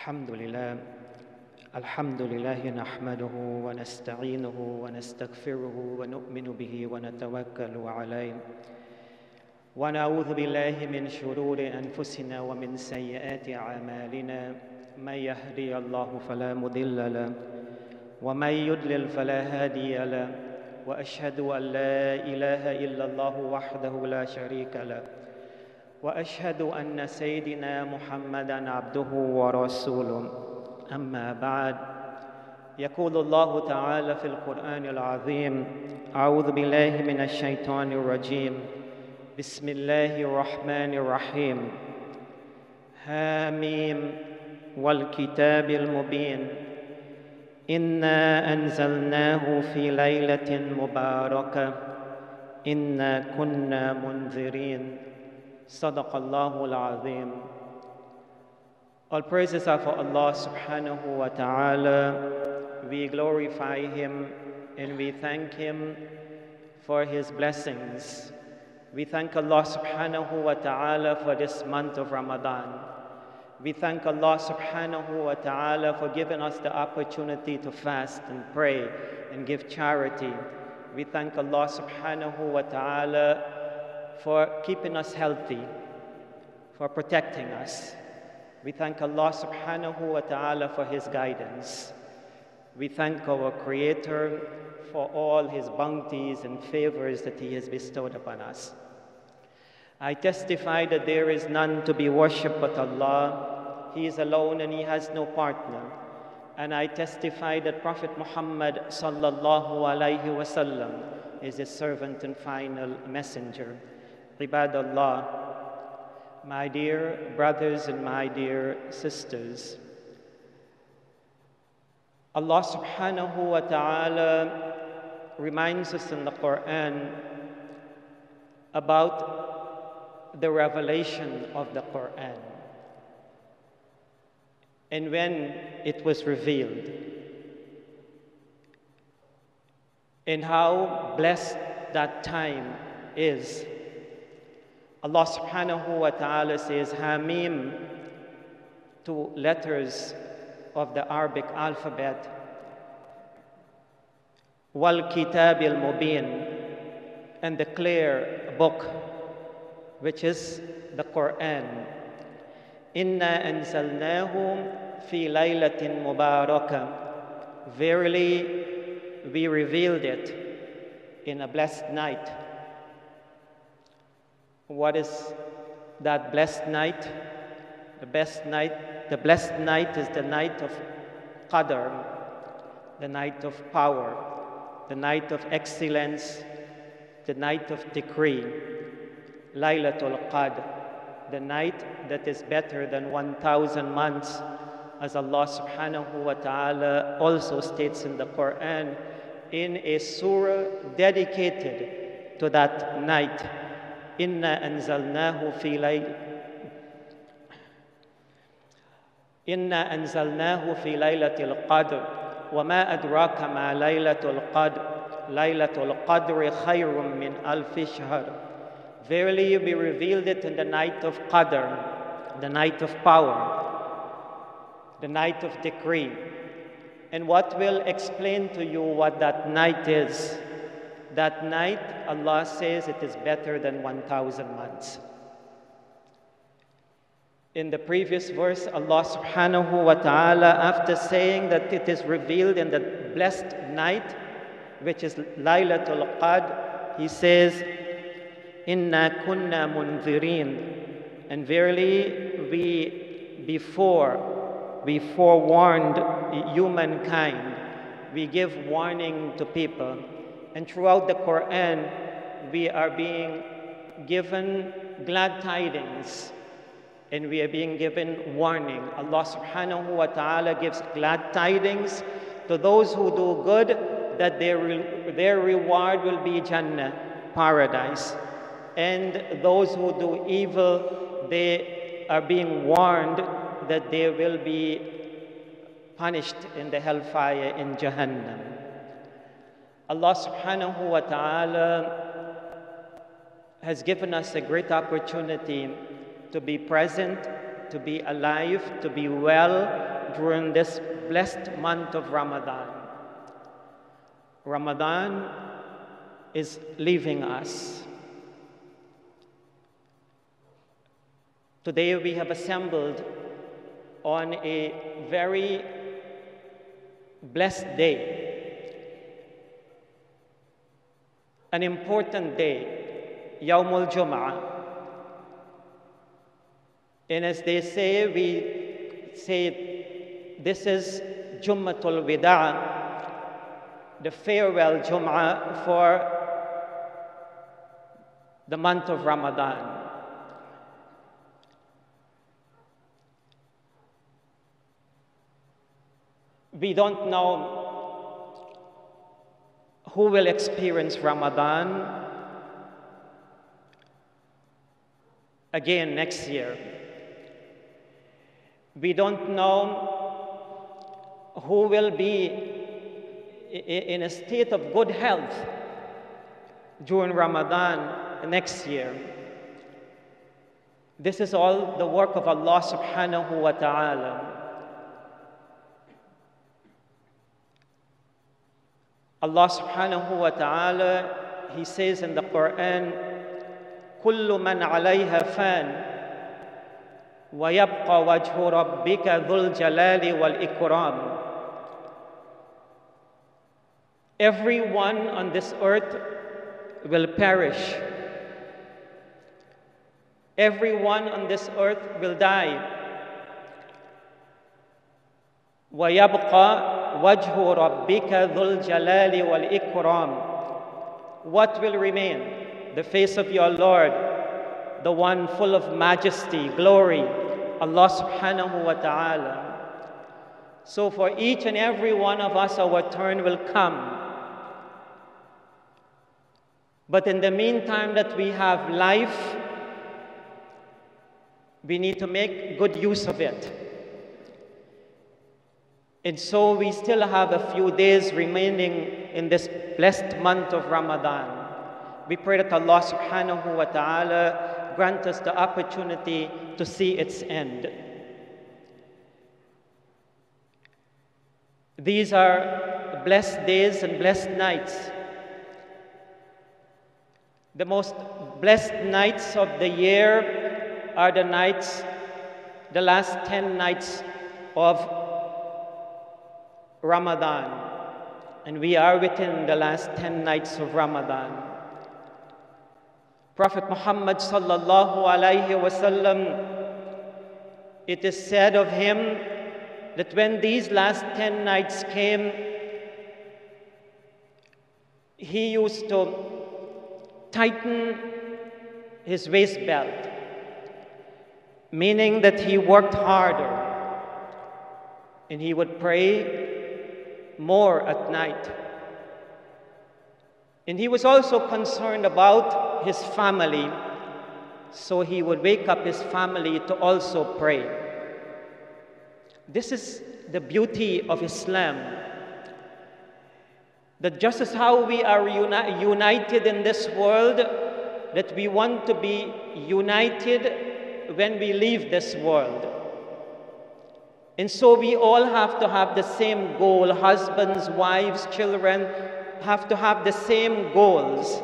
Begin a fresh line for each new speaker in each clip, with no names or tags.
الحمد لله. الحمد لله نحمده ونستعينه ونستغفره ونؤمن به ونتوكل عليه. ونعوذ بالله من شرور أنفسنا ومن سيئات أعمالنا. من يهدي الله فلا مضل له ومن يضلل فلا هادي له. وأشهد أن لا إله إلا الله وحده لا شريك له. وأشهد أن سيدنا محمدا عبده ورسوله. أما بعد يقول الله تعالى في القرآن العظيم أعوذ بالله من الشيطان الرجيم. بسم الله الرحمن الرحيم. هاميم والكتاب المبين. إنا أنزلناه في ليلة مباركة. إنا كنا منذرين. Sadaqallahul Azim. All praises are for Allah subhanahu wa ta'ala. We glorify Him and we thank Him for His blessings. We thank Allah subhanahu wa ta'ala for this month of Ramadan. We thank Allah subhanahu wa ta'ala for giving us the opportunity to fast and pray and give charity. We thank Allah subhanahu wa ta'ala for keeping us healthy, for protecting us. We thank Allah subhanahu wa ta'ala for His guidance. We thank our Creator for all His bounties and favors that He has bestowed upon us. I testify that there is none to be worshipped but Allah. He is alone and He has no partner. And I testify that Prophet Muhammad sallallahu alaihi wasallam is His servant and final messenger. Ibadallah, my dear brothers and my dear sisters, Allah subhanahu wa ta'ala reminds us in the Quran about the revelation of the Quran and when it was revealed and how blessed that time is. Allah subhanahu wa ta'ala says, Hamim, two letters of the Arabic alphabet, Wal Kitab al Mubin, and the clear book, which is the Quran. Inna anzalnahu fi laylatin mubarakah. Verily, we revealed it in a blessed night. What is that blessed night? The best night, the blessed night is the night of Qadr, the night of power, the night of excellence, the night of decree, Laylatul Qadr, the night that is better than 1,000 months, as Allah subhanahu wa ta'ala also states in the Quran in a surah dedicated to that night. Inna anzalnahu fi layl Inna anzalnahu fi laylatil qadr وما أدراك ما ليلة القدر ليلة القدر خير من ألف شهر Verily we revealed it in the night of Qadr, the night of power, the night of decree. And what will explain to you what that night is? That night, Allah says it is better than 1,000 months. In the previous verse, Allah subhanahu wa ta'ala, after saying that it is revealed in the blessed night, which is Laylatul Qadr, He says, Inna kunna munzirin. And verily, we before, we forewarned humankind. We give warning to people. And throughout the Quran, we are being given glad tidings and we are being given warning. Allah subhanahu wa ta'ala gives glad tidings to those who do good that their, re- their reward will be Jannah, paradise. And those who do evil, they are being warned that they will be punished in the hellfire in Jahannam. Allah subhanahu wa ta'ala has given us a great opportunity to be present to be alive, to be well during this blessed month of Ramadan. Ramadan is leaving us. Today we have assembled on a very blessed day, an important day, Yawmul Jum'ah. And as they say, we say this is Jummatul Wida, the farewell Jum'ah for the month of Ramadan. We don't know who will experience Ramadan again next year. We don't know who will be in a state of good health during Ramadan next year. This is all the work of Allah subhanahu wa ta'ala. Allah subhanahu wa ta'ala, He says in the Quran, كل من عليها فان ويبقى وجه ربك ذو الجلال والإكرام Everyone on this earth will perish. Everyone on this earth will die. ويبقى وجه ربك ذو الجلال والإكرام What will remain? The face of your Lord, the one full of majesty, glory, Allah subhanahu wa ta'ala. So for each and every one of us, our turn will come. But in the meantime that we have life, we need to make good use of it. And so we still have a few days remaining in this blessed month of Ramadan. We pray that Allah subhanahu wa ta'ala grant us the opportunity to see its end. These are blessed days and blessed nights. The most blessed nights of the year are the nights, the last 10 nights of Ramadan. And we are within the last 10 nights of Ramadan. Prophet Muhammad sallallahu alayhi wasallam, it is said of him that when these last 10 nights came, he used to tighten his waist belt, meaning that he worked harder and he would pray more at night. And he was also concerned about his family, so he would wake up his family to also pray. This is the beauty of Islam. That just as how we are uni- united in this world, that we want to be united when we leave this world. And so we all have to have the same goal. Husbands, wives, children have to have the same goals.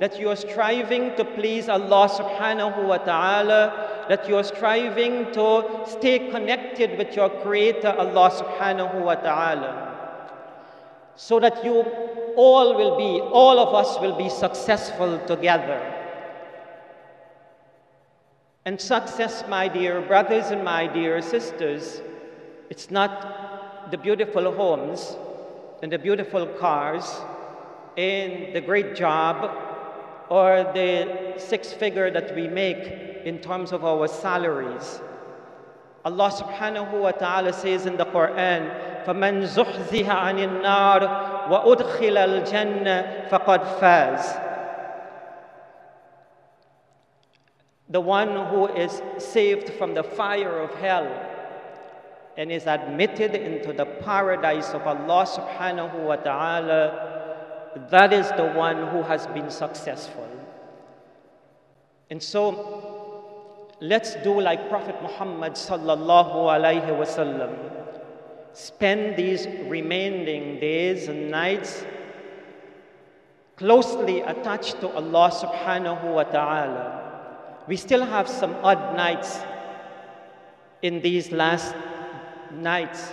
That you are striving to please Allah subhanahu wa ta'ala, that you are striving to stay connected with your Creator, Allah subhanahu wa ta'ala. So that you all will be, all of us will be successful together. And success, my dear brothers and my dear sisters, it's not the beautiful homes and the beautiful cars and the great job or the six figure that we make in terms of our salaries. Allah subhanahu wa ta'ala says in the Quran, فَمَنْ زُحْزِهَ عَنِ النَّارِ وَأُدْخِلَ الْجَنَّةِ فَقَدْ فَازَ The one who is saved from the fire of hell and is admitted into the paradise of Allah subhanahu wa ta'ala, that is the one who has been successful. And so, let's do like Prophet Muhammad sallallahu alaihi wasallam. Spend these remaining days and nights closely attached to Allah subhanahu wa ta'ala. We still have some odd nights in these last nights.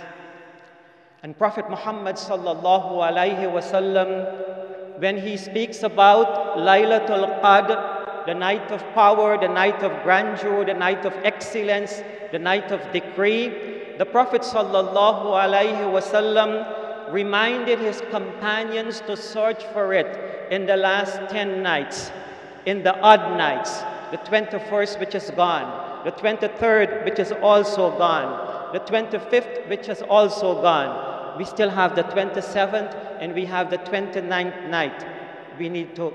And Prophet Muhammad sallallahu alaihi wasallam, when he speaks about Laylatul Qadr, the night of power, the night of grandeur, the night of excellence, the night of decree, the Prophet sallallahu alaihi wasallam reminded his companions to search for it in the last 10 nights, in the odd nights, the 21st which is gone, the 23rd which is also gone, the 25th which has also gone. We still have the 27th and we have the 29th night. We need to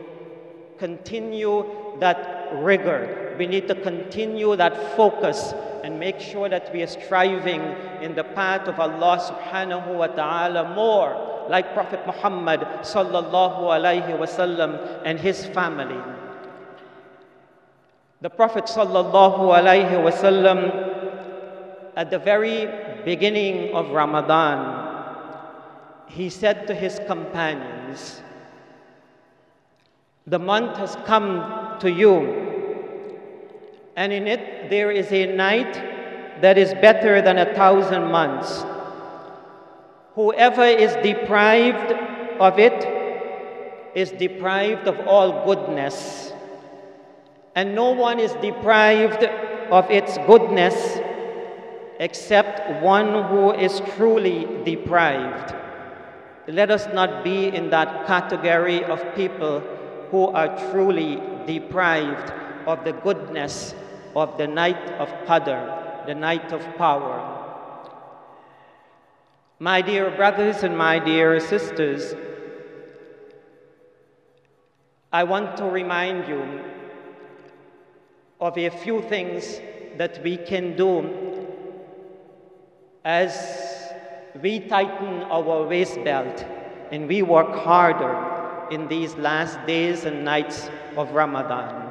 continue that rigor. We need to continue that focus and make sure that we are striving in the path of Allah subhanahu wa ta'ala more like Prophet Muhammad sallallahu alayhi wasallam and his family. The Prophet sallallahu alaihi wasallam at the very beginning of Ramadan he said to his companions the month has come to you and in it there is a night that is better than a thousand months. Whoever is deprived of it is deprived of all goodness and no one is deprived of its goodness except one who is truly deprived. Let us not be in that category of people who are truly deprived of the goodness of the night of Qadr, the night of power. My dear brothers and my dear sisters, I want to remind you of a few things that we can do as we tighten our waist belt and we work harder in these last days and nights of Ramadan.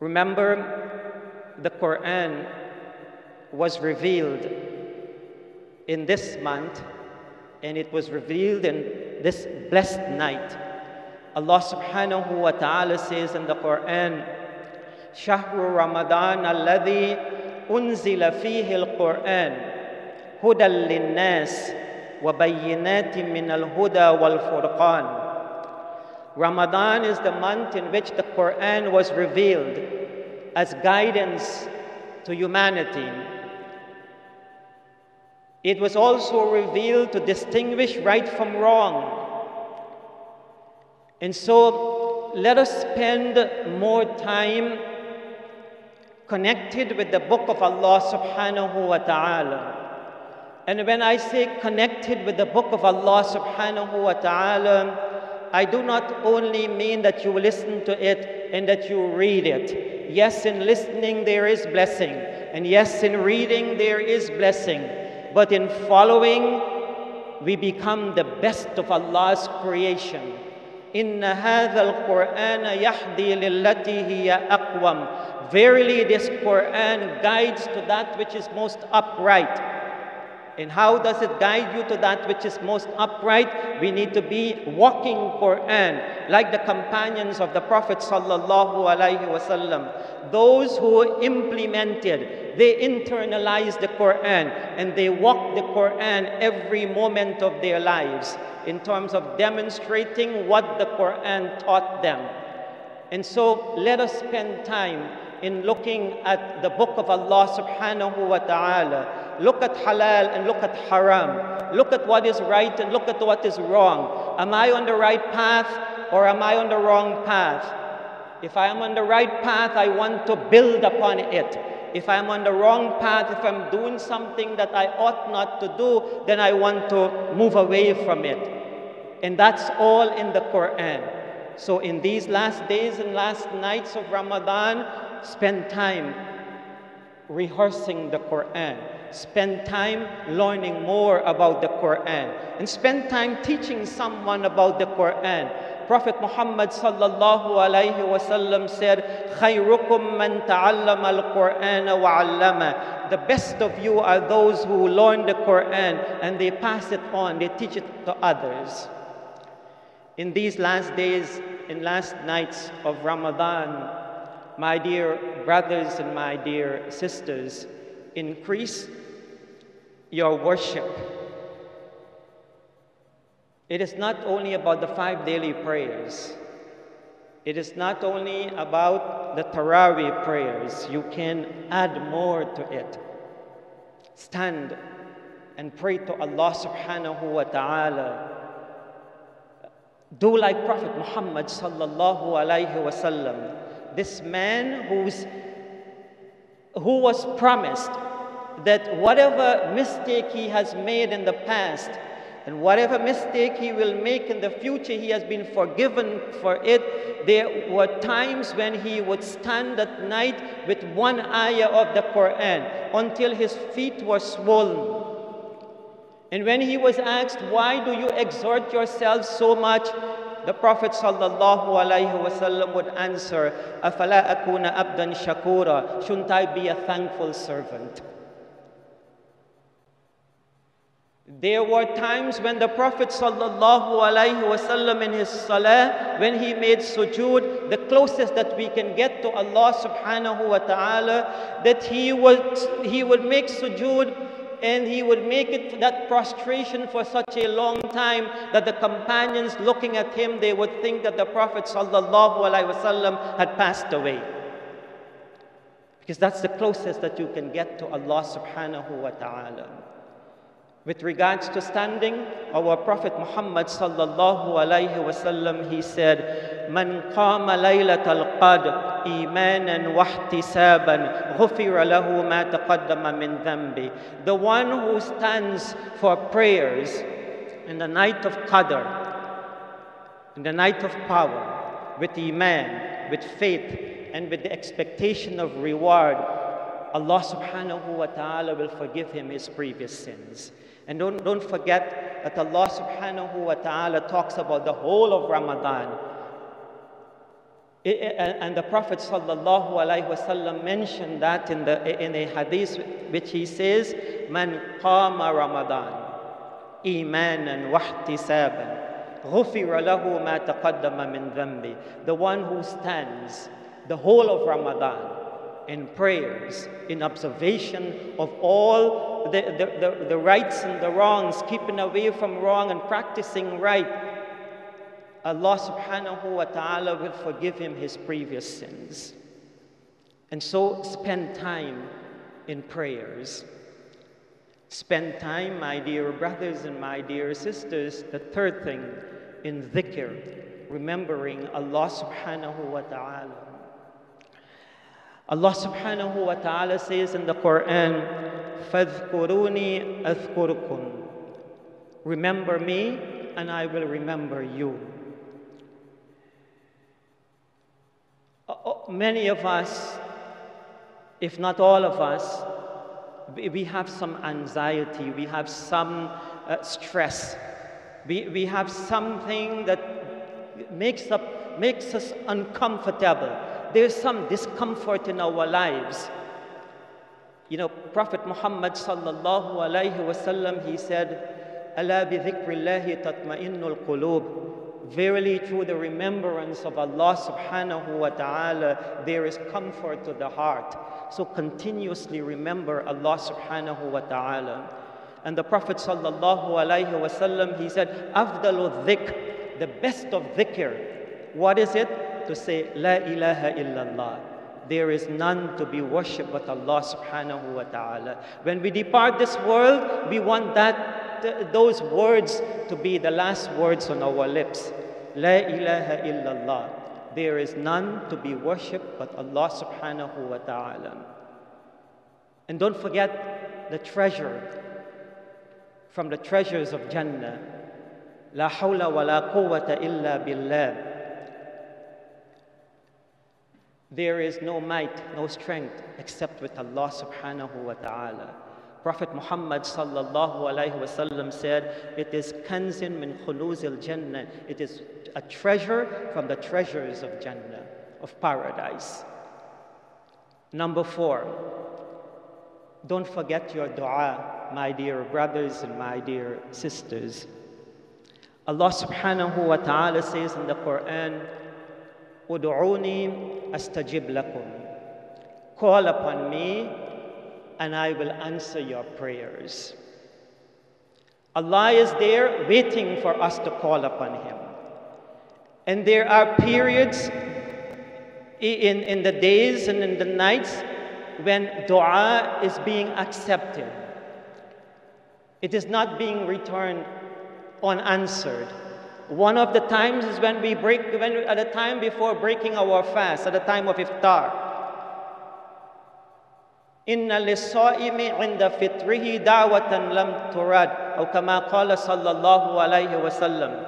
Remember, the Quran was revealed in this month and it was revealed in this blessed night. Allah subhanahu wa ta'ala says in the Quran, شهر رمضان الذي أنزل فيه القرآن هدى للناس وبينات من الهدى والفرقان Ramadan is the month in which the Quran was revealed as guidance to humanity. It was also revealed to distinguish right from wrong and so let us spend more time connected with the book of Allah subhanahu wa ta'ala. And when I say connected with the book of Allah subhanahu wa ta'ala, I do not only mean that you listen to it and that you read it. Yes, in listening there is blessing. And yes, in reading there is blessing. But in following, we become the best of Allah's creation. إن هذا القرآن يهدي للتي هي أقوم Verily this Quran guides to that which is most upright. And how does it guide you to that which is most upright? We need to be walking Quran like the companions of the Prophet sallallahu alaihi wasallam. Those who implemented, they internalized the Quran and they walked the Quran every moment of their lives in terms of demonstrating what the Quran taught them. And so let us spend time in looking at the book of Allah subhanahu wa ta'ala. Look at halal and look at haram. Look at what is right and look at what is wrong. Am I on the right path or am I on the wrong path? If I am on the right path, I want to build upon it. If I'm on the wrong path, if I'm doing something that I ought not to do, then I want to move away from it. And that's all in the Quran. So, in these last days and last nights of Ramadan, spend time rehearsing the Quran, spend time learning more about the Quran, and spend time teaching someone about the Quran. Prophet Muhammad sallallahu alaihi wasallam said, "Khayrukum man ta'allama al-Qur'ana wa 'allama." The best of you are those who learn the Quran and they pass it on, they teach it to others. In these last days, in last nights of Ramadan, my dear brothers and my dear sisters, increase your worship. It is not only about the five daily prayers. It is not only about the Taraweeh prayers. You can add more to it. Stand and pray to Allah subhanahu wa ta'ala. Do like Prophet Muhammad sallallahu alayhi wasallam. This man who's, who was promised that whatever mistake he has made in the past, and whatever mistake he will make in the future, he has been forgiven for it. There were times when he would stand at night with one ayah of the Quran until his feet were swollen. And when he was asked, Why do you exhort yourself so much? The Prophet would answer, Afala akuna abdan shakura, shouldn't I be a thankful servant? There were times when the Prophet in his salah, when he made sujood, the closest that we can get to Allah subhanahu wa ta'ala, that he would, he would make sujood and he would make it that prostration for such a long time that the companions looking at him, they would think that the Prophet ﷺ had passed away. Because that's the closest that you can get to Allah subhanahu wa ta'ala. With regards to standing, our Prophet Muhammad sallallahu alayhi wasallam, he said, "Man qama laylat al-qadr imanan wa ihtisaban, ghufira lahu ma taqaddama min dhanbi." The one who stands for prayers in the night of Qadr, in the night of power, with iman, with faith, and with the expectation of reward, Allah subhanahu wa ta'ala will forgive him his previous sins. And don't, don't forget that Allah subhanahu wa ta'ala talks about the whole of Ramadan. It, and the Prophet sallallahu alaihi wasallam mentioned that in, the, in a hadith which he says, Man qama Ramadan, imanan wahtisaban, غفر له ما تقدم من ذنبه. The one who stands the whole of Ramadan in prayers, in observation of all the, the, the, the, rights and the wrongs, keeping away from wrong and practicing right, Allah subhanahu wa ta'ala will forgive him his previous sins. And so spend time in prayers. Spend time, my dear brothers and my dear sisters, the third thing, in dhikr, remembering Allah subhanahu wa ta'ala. Allah subhanahu wa ta'ala says in the Quran, فَاذْكُرُونِي أَذْكُرُكُمْ Remember me and I will remember you. Uh, uh, many of us, if not all of us, we have some anxiety, we have some uh, stress, we, we have something that makes, up, makes us uncomfortable there's some discomfort in our lives. You know, Prophet Muhammad sallallahu alayhi wasallam, he said, Allah bi. Verily, through the remembrance of Allah subhanahu wa ta'ala, there is comfort to the heart. So continuously remember Allah subhanahu wa ta'ala. And the Prophet sallallahu alayhi wasallam, he said, Afdalu dhikr, the best of dhikr. What is it? To say, La ilaha illallah. There is none to be worshipped but Allah subhanahu wa ta'ala. When we depart this world, we want that those words to be the last words on our lips. La ilaha illallah. There is none to be worshipped but Allah subhanahu wa ta'ala. And don't forget the treasure from the treasures of Jannah. La hawla wa la quwwata illa billah. There is no might, no strength except with Allah subhanahu wa ta'ala. Prophet Muhammad sallallahu alaihi wasallam said, "It is kanzin min khuluzil jannah. It is a treasure from the treasures of Jannah, of paradise." Number four, don't forget your dua, my dear brothers and my dear sisters. Allah subhanahu wa ta'ala says in the Quran, Udu'uni astajib lakum. Call upon me and I will answer your prayers. Allah is there waiting for us to call upon Him. And there are periods in, in the days and in the nights when dua is being accepted. It is not being returned unanswered. One of the times is when we break, when, at the time before breaking our fast, at the time of iftar. إن للصائم عند فطره دعوة لم ترد أو كما قال صلى الله عليه وسلم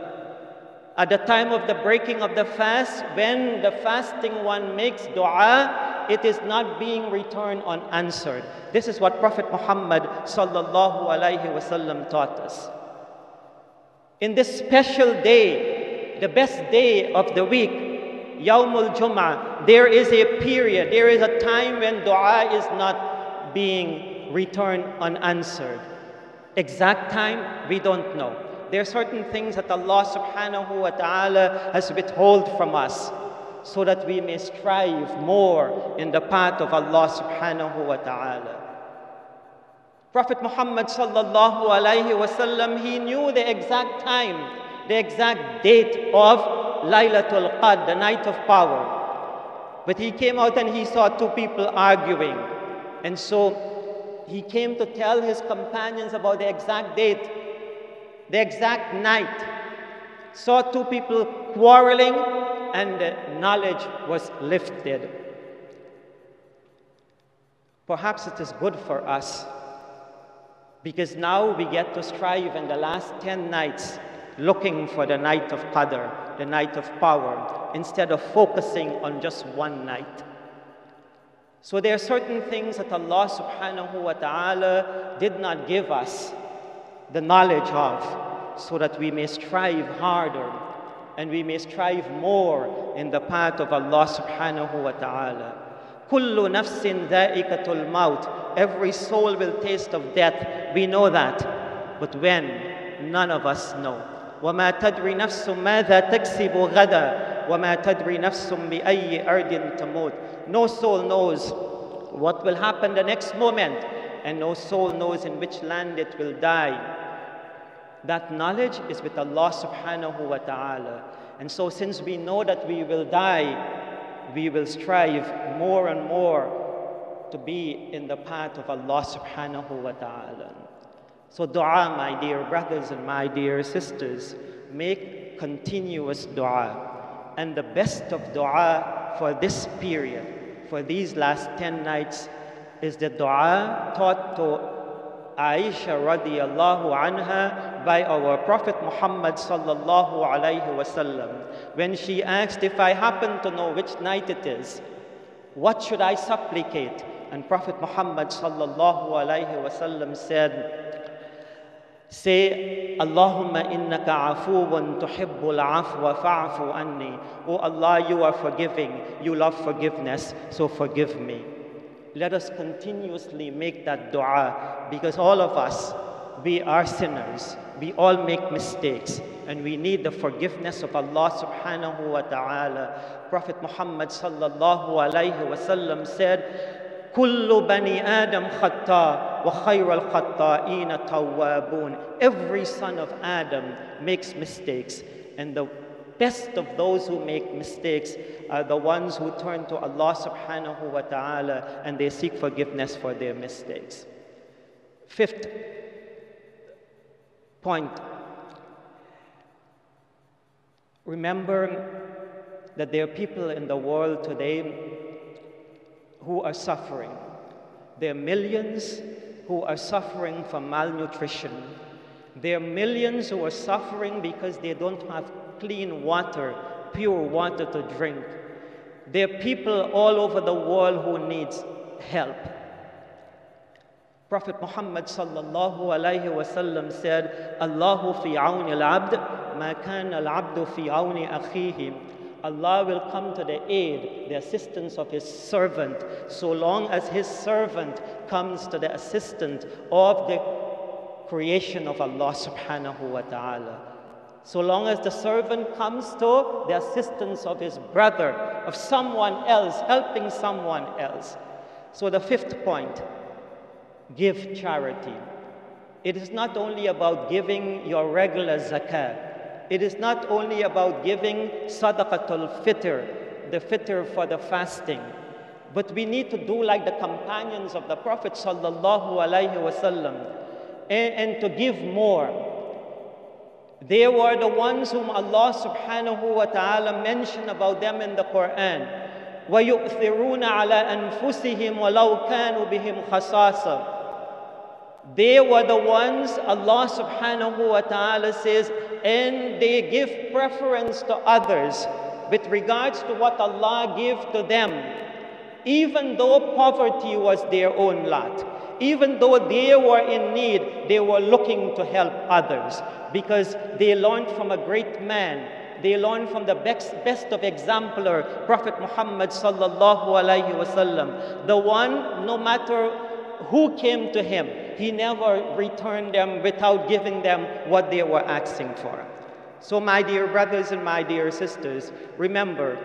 At the time of the breaking of the fast, when the fasting one makes dua, it is not being returned unanswered. This is what Prophet Muhammad sallallahu alaihi wasallam taught us. In this special day, the best day of the week, Yawmul Jum'ah, there is a period, there is a time when dua is not being returned unanswered. Exact time, we don't know. There are certain things that Allah subhanahu wa ta'ala has withheld from us so that we may strive more in the path of Allah subhanahu wa ta'ala. Prophet Muhammad sallallahu alayhi wasallam, he knew the exact time, the exact date of Laylatul Qadr, the night of power. But he came out and he saw two people arguing. And so he came to tell his companions about the exact date, the exact night. Saw two people quarreling and the knowledge was lifted. Perhaps it is good for us because now we get to strive in the last 10 nights looking for the night of Qadr, the night of power, instead of focusing on just one night. So there are certain things that Allah subhanahu wa ta'ala did not give us the knowledge of so that we may strive harder and we may strive more in the path of Allah subhanahu wa ta'ala. Kullu nafsin dha'iqatul maut. Every soul will taste of death. We know that. But when? None of us know. وما تدري نفس ماذا تكسب غدا وما تدري نفس بأي أرض تموت No soul knows what will happen the next moment and no soul knows in which land it will die. That knowledge is with Allah subhanahu wa ta'ala. And so since we know that we will die, we will strive more and more to be in the path of Allah subhanahu wa ta'ala. So, dua, my dear brothers and my dear sisters, make continuous dua. And the best of dua for this period, for these last 10 nights, is the dua taught to Aisha radiallahu anha by our Prophet Muhammad sallallahu alayhi wasallam when she asked if I happen to know which night it is, what should I supplicate? And Prophet Muhammad sallallahu alayhi wasallam said, Say, Allahumma innaka afuwan tuhibbul afwa anni. Allah, you are forgiving. You love forgiveness, so forgive me. Let us continuously make that dua because all of us, we are sinners. We all make mistakes and we need the forgiveness of Allah subhanahu wa ta'ala. Prophet Muhammad sallallahu alayhi wasallam said, كل بني آدم khatta وخير الخطائين توابون. Every son of Adam makes mistakes, and the best of those who make mistakes are the ones who turn to Allah subhanahu wa ta'ala and they seek forgiveness for their mistakes. Fifth point remember that there are people in the world today who are suffering. There are millions who are suffering from malnutrition. There are millions who are suffering because they don't have clean water, pure water to drink. There are people all over the world who need help. Prophet Muhammad sallallahu alayhi wasallam said, Allahu fi awni al-abd, ma kana al-abdu fi awni akhihi. Allah will come to the aid, the assistance of His servant, so long as His servant comes to the assistance of the creation of Allah subhanahu wa ta'ala. So long as the servant comes to the assistance of his brother, of someone else, helping someone else. So the fifth point give charity. It is not only about giving your regular zakat. It is not only about giving sadaqatul fitr, the fitr for the fasting. But we need to do like the companions of the Prophet sallallahu alaihi wasallam and, and to give more. They were the ones whom Allah subhanahu wa ta'ala mentioned about them in the Quran. وَيُؤْثِرُونَ عَلَىٰ أَنفُسِهِمْ وَلَوْ كَانُوا بِهِمْ خَصَاصًا they were the ones, Allah subhanahu wa ta'ala says, and they give preference to others with regards to what Allah gave to them, even though poverty was their own lot. Even though they were in need, they were looking to help others because they learned from a great man. They learned from the best, best of exemplar, Prophet Muhammad sallallahu alaihi wasallam. The one, no matter who came to him, he never returned them without giving them what they were asking for. So, my dear brothers and my dear sisters, remember,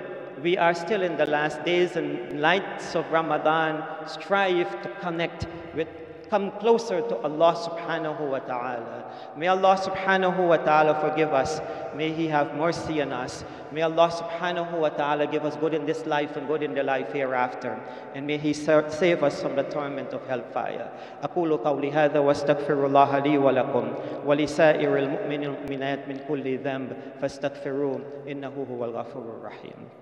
we are still in the last days and nights of Ramadan. Strive to connect with come closer to Allah subhanahu wa ta'ala. May Allah subhanahu wa ta'ala forgive us. May He have mercy on us. May Allah subhanahu wa ta'ala give us good in this life and good in the life hereafter. And may He save us from the torment of hellfire. أقول قولي هذا واستغفر الله لي ولكم ولسائر المؤمنين والمؤمنات من كل ذنب فاستغفروه إنه هو الغفور الرحيم.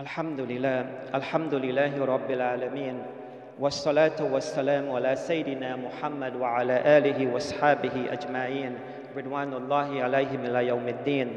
الحمد لله الحمد لله رب العالمين والصلاة والسلام على سيدنا محمد وعلى آله واصحابه أجمعين رضوان الله عليهم إلى يوم الدين.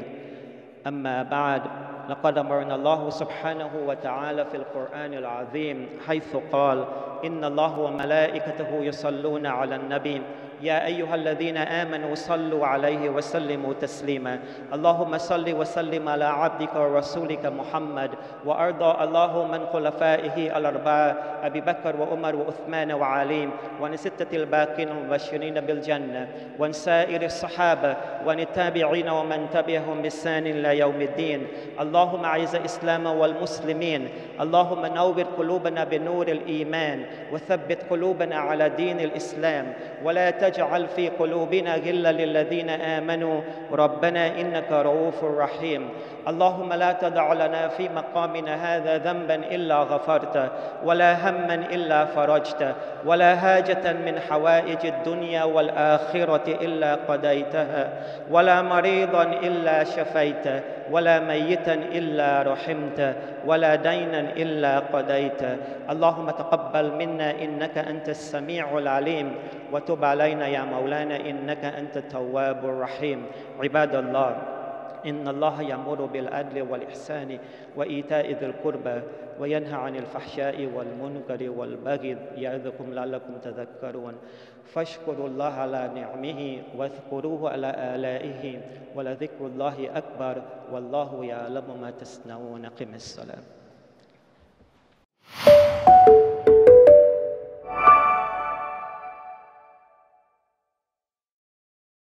أما بعد لقد أمرنا الله سبحانه وتعالى في القرآن العظيم حيث قال إن الله وملائكته يصلون على النبي يا أيها الذين آمنوا صلوا عليه وسلموا تسليما. اللهم صل وسلم على عبدك ورسولك محمد وأرضى. اللهم من خلفائه الأربعة أبي بكر وعمر وعثمان وعلي وعن ستة الباقين المبشرين بالجنة وعن سائر الصحابة وعن التابعين ومن تبعهم بإحسان إلى يوم الدين. اللهم أعز الإسلام والمسلمين. اللهم نور قلوبنا بنور الإيمان وثبت قلوبنا على دين الإسلام. ولا تجعل في قلوبنا غلا للذين آمنوا. ربنا إنك رؤوف رحيم. اللهم لا تدع لنا في مقامنا هذا ذنبا إلا غفرته ولا هما إلا فرجته ولا حاجة من حوائج الدنيا والآخرة إلا قضيتها ولا مريضا إلا شفيته ولا ميتا إلا رحمته ولا دينا إلا قضيته. اللهم تقبل منا إنك أنت السميع العليم وتب علينا يا مولانا إنك أنت التواب الرحيم. عباد الله إن الله يأمر بالعدل والإحسان وإيتاء ذي القربى وينهى عن الفحشاء والمنكر والبغي يعظكم لعلكم تذكرون. فاشكروا الله على نعمه واذكروه على آلائه ولذكر الله أكبر والله يعلم ما تصنعون. قم الصلاة.